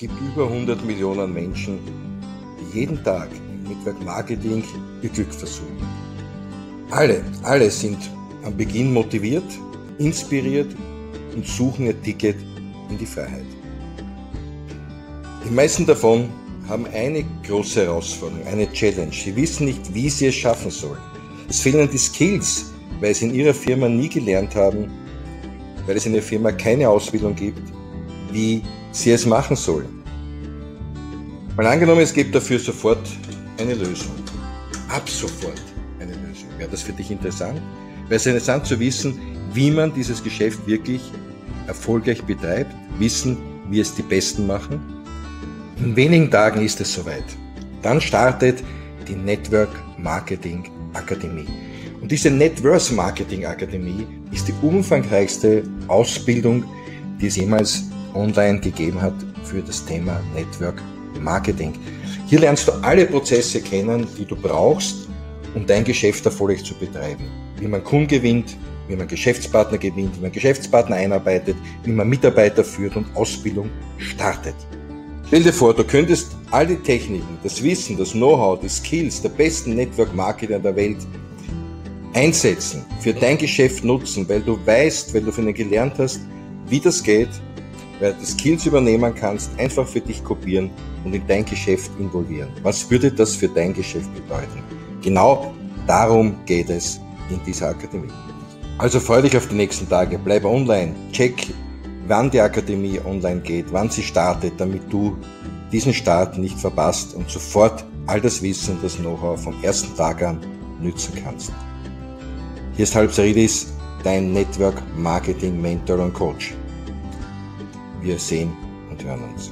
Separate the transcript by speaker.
Speaker 1: Es gibt über 100 Millionen Menschen, die jeden Tag im Network Marketing ihr Glück versuchen. Alle, alle sind am Beginn motiviert, inspiriert und suchen ihr Ticket in die Freiheit. Die meisten davon haben eine große Herausforderung, eine Challenge. Sie wissen nicht, wie sie es schaffen sollen. Es fehlen die Skills, weil sie in ihrer Firma nie gelernt haben, weil es in der Firma keine Ausbildung gibt, wie sie es machen sollen. Mal angenommen, es gibt dafür sofort eine Lösung. Ab sofort eine Lösung. Wäre das für dich interessant? Wäre es interessant zu wissen, wie man dieses Geschäft wirklich erfolgreich betreibt, wissen, wie es die Besten machen? In wenigen Tagen ist es soweit. Dann startet die Network Marketing Akademie. Und diese Network Marketing Akademie ist die umfangreichste Ausbildung, die es jemals online gegeben hat für das Thema Network Marketing. Hier lernst du alle Prozesse kennen, die du brauchst, um dein Geschäft erfolgreich zu betreiben. Wie man Kunden gewinnt, wie man Geschäftspartner gewinnt, wie man Geschäftspartner einarbeitet, wie man Mitarbeiter führt und Ausbildung startet. Stell dir vor, du könntest all die Techniken, das Wissen, das Know-how, die Skills der besten Network-Marketer der Welt einsetzen, für dein Geschäft nutzen, weil du weißt, weil du von ihnen gelernt hast, wie das geht, weil du Skills übernehmen kannst, einfach für dich kopieren und in dein Geschäft involvieren. Was würde das für dein Geschäft bedeuten? Genau darum geht es in dieser Akademie. Also freu dich auf die nächsten Tage, bleib online, check, wann die Akademie online geht, wann sie startet, damit du diesen Start nicht verpasst und sofort all das Wissen das Know-how vom ersten Tag an nützen kannst. Hier ist Halbsaridis, dein Network Marketing Mentor und Coach. Wir sehen und hören uns.